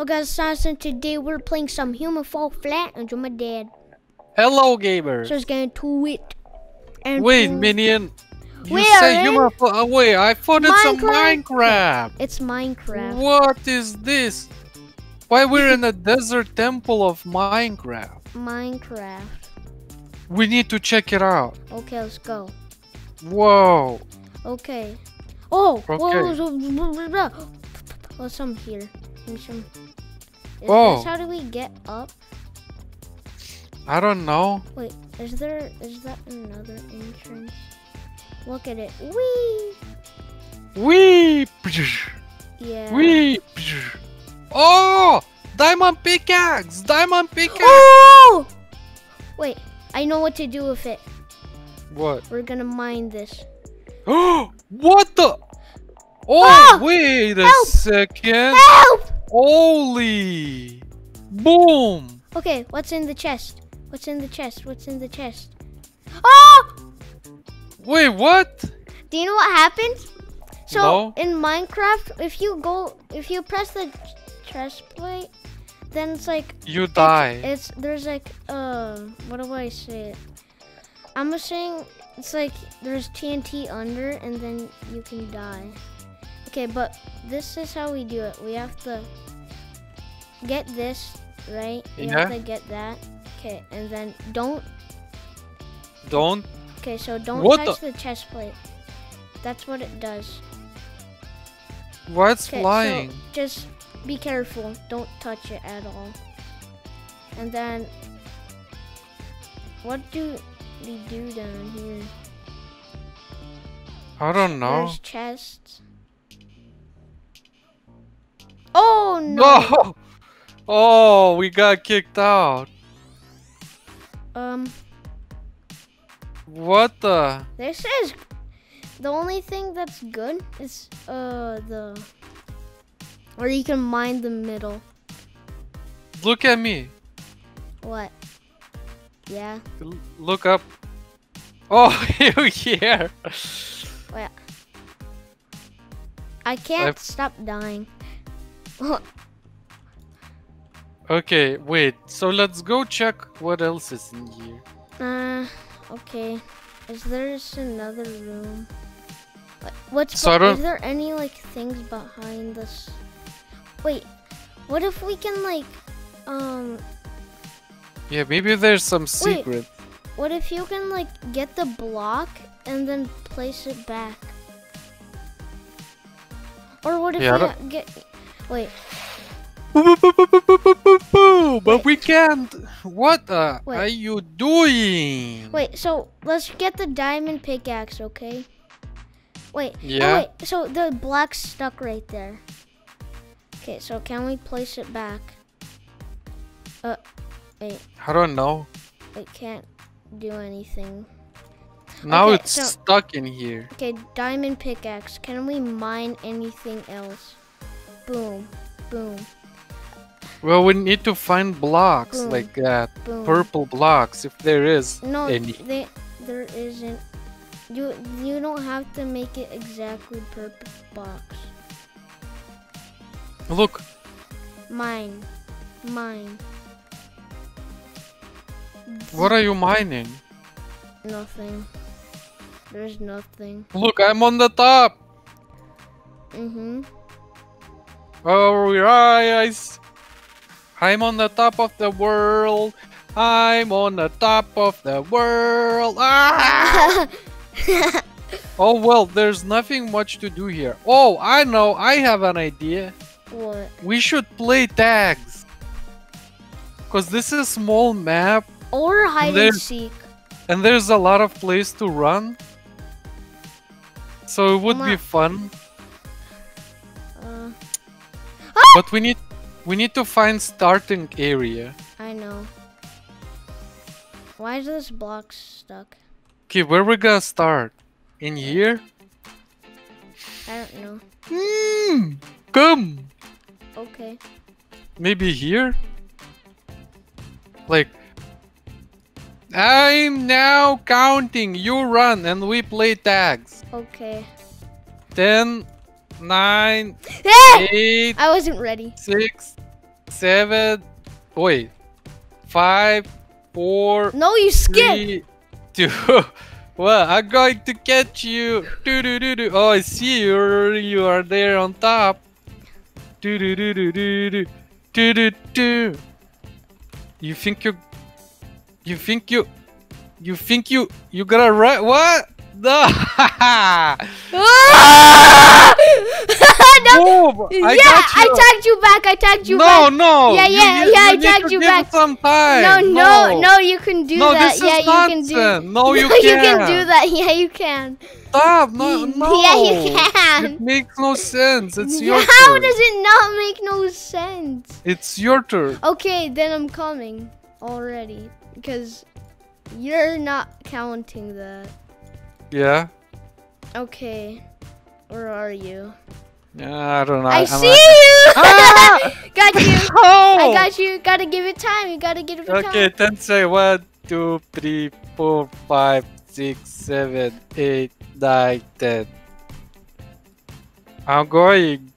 Oh guys, Simas, today we're playing some Human Fall Flat and my dad. Hello, gamers. So let's get into it. And Wait, minion. You We say in were. Oh, wait, I thought it's a Minecraft. It's Minecraft. What is this? Why we're in a desert temple of Minecraft? Minecraft. We need to check it out. Okay, let's go. Whoa. Okay. Oh, Okay. whoa, whoa, whoa, whoa. Oh, some here. Some. Is Oh. this how do we get up? I don't know. Wait, is there is that another entrance? Look at it. Wee. Wee. Yeah. Wee. Oh! Diamond pickaxe! Diamond pickaxe! Oh! Wait, I know what to do with it. What? We're gonna mine this. Oh, what the? Oh, Ah! wait a Help! second. Help! Holy! Boom! Okay, what's in the chest? What's in the chest? What's in the chest? Oh! Wait, what? Do you know what happened? So No. in Minecraft, if you go, if you press the chest plate, then it's like You die. it's there's like uh what do I say? I'm just saying it's like there's TNT under and then you can die. Okay, but this is how we do it. We have to get this right. We have to get that. Okay, and then don't. Don't. Okay, so don't What touch the chest plate. That's what it does. What's Okay, flying? so just be careful. Don't touch it at all. And then, what do we do down here? I don't know. There's chests. Oh no! No! Oh, we got kicked out. Um, What the? this is the only thing that's good is uh the or you can mine the middle. Look at me. What? Yeah. L- look up. Oh, you here? Wait. I can't I've- stop dying. Okay, wait. So let's go check what else is in here. Uh, okay. Is there just another room? What's So I be- don't- is there any like things behind this? Wait, what if we can like, um, Yeah, maybe there's some secret. Wait. what if you can like get the block and then place it back? Or what if Yeah, we get? Wait, But we can't. What uh, are you doing? wait. So let's get the diamond pickaxe, okay? Wait. oh, Yeah. wait. So the block's stuck right there. Okay. So can we place it back? Uh, wait. I don't know. It can't do anything. Now Okay, it's so- stuck in here. Okay, diamond pickaxe. Can we mine anything else? Boom, boom, Well, we need to find blocks Boom. like that. boom. Purple blocks, if there is No, any. they, there isn't. You you don't have to make it exactly purple box. Look, Mine, mine. what are you mining? Nothing. There's nothing. Look, I'm on the top. Mhm. Oh, rise. I'm on the top of the world. I'm on the top of the world. Ah! oh well, there's nothing much to do here. Oh, I know. I have an idea. what? We should play tags. Cause this is a small map Or hide and There's- seek. and there's a lot of place to run. So it would be fun. But we need we need to find starting area. I know. Why is this block stuck? Okay, where we gonna start? In here? I don't know. Hmm. Come. Okay. Maybe here? Like I'm now counting. You run and we play tags. Okay. Ten, nine, eight, I wasn't ready. six, seven. Wait, five, four, No, you skip. three, two. Well, I'm going to catch you. Do do do do. Oh, I see you. You are there on top. Do do do do do do do do do. You think you? You think you? You think you? You gonna run? What? No. Ah! No. Yeah, I you. I tagged you back. I tagged you no, back. no. no. Yeah, you- yeah, you, yeah, I You need tagged you back. Some time. No, no, no, you can do No, that. this yeah, is you can do. No, you you can You can't. do that. Yeah, you can. Stop! No, no. Yeah, you can. It makes no sense. It's your How turn. does it not make no sense? It's your turn. Okay, then I'm coming already because you're not counting that. Yeah. Okay, where are you? I don't know. I I'm see you. Ah! got you. Oh! I got you. Gotta give it time. You gotta give it Okay, time. Okay, then say one, two, three, four, five, six, seven, eight, nine, ten. I'm going.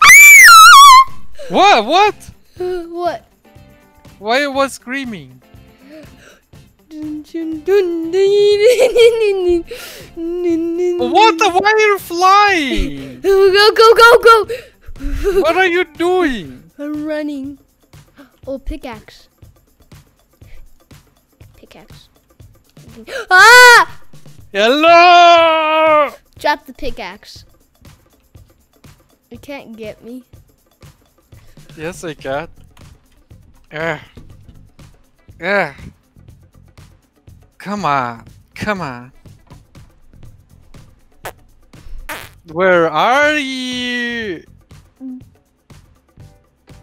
what? What? what? Why you was screaming? What? the- Why are you flying? Go go go go what are you doing? I'm running. Oh, pickaxe. Pickaxe. Ah! Hello! Drop the pickaxe. You can't get me. Yes, I can. Yeah. Yeah. Come on. Come on. Where are you?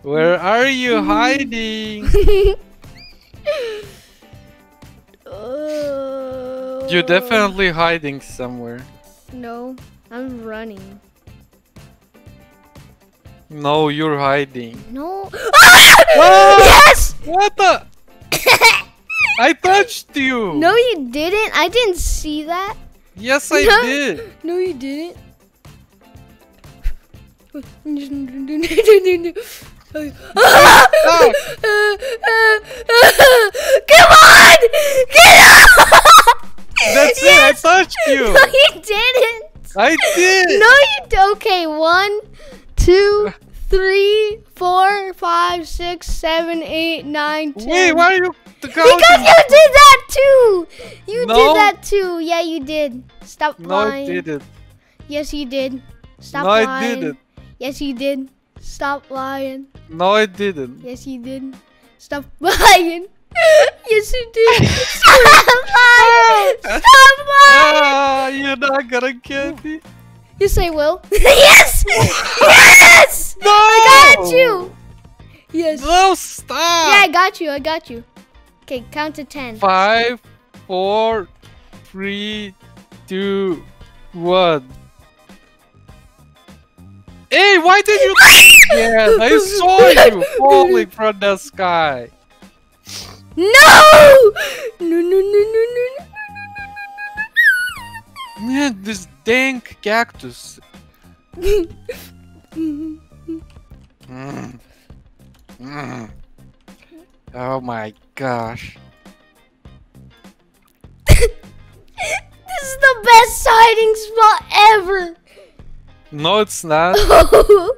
Where are you hiding? Oh. You're definitely hiding somewhere. No, I'm running. No, you're hiding. No. Ah! Yes! What the? I touched you. No, you didn't. I didn't see that. Yes, I No. did. No, you didn't. Come on! Get out! That's Yes! it. I touched you. No, you didn't. I did. No, you okay. One, two, three, four, five, six, seven, eight, nine, ten. Wait, why are you the Because you did that too. You No. did that too. Yeah, you did. Stop No, I didn't. Yes, you did. Stop no, I didn't. Yes, you did. Stop lying. No, I didn't. Yes, you did. Stop lying. yes, you did. Stop lying. Stop lying. Ah, you're not gonna get me. You say will. yes. Yes. No! I got you. Yes. No, stop. Yeah, I got you. I got you. Okay, count to ten. Five, four, three, two, one. Hey, why did you? yeah, I saw you falling from the sky. No! No! No! No! No! No! Man, this dang cactus. no. Mm. Mm. Oh my gosh. This is the best hiding spot ever. No, it's not. no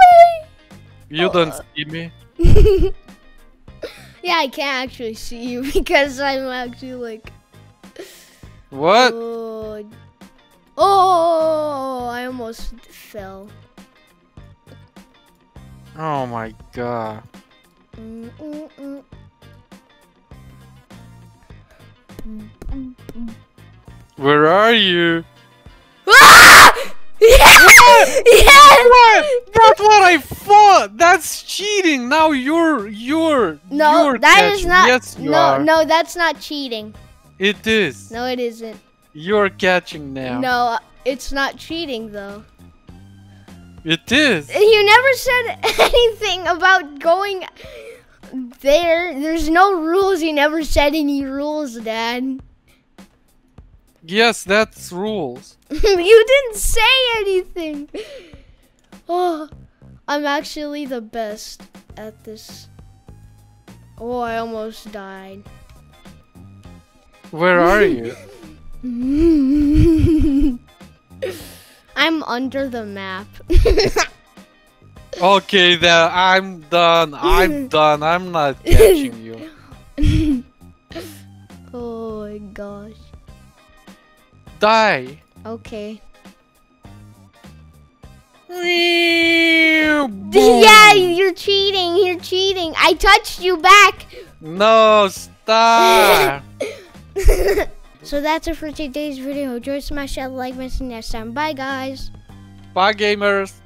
way. You don't see me. yeah, I can't actually see you because I'm actually like. What? Oh, oh, I almost fell. Oh my god. Mm, mm, mm. Where are you? Ah! Yes! Yes! What? That's what I thought. That's cheating. Now you're you're No, you're that is catching. not. Yes, you no, are. no, that's not cheating. It is. No, it isn't. You're catching now. No, it's not cheating though. It is. You never said anything about going there. There's no rules. You never said any rules, Dad. Yes, that's rules. you didn't say anything. Oh, I'm actually the best at this. Oh, I almost died. Where are you? I'm under the map. Okay, then I'm done. I'm done. I'm not catching you. Die. Okay. Yeah, you're cheating. You're cheating. I touched you back. No, stop. So that's it for today's video. Enjoy, smash that like button next time. Bye, guys. Bye, gamers.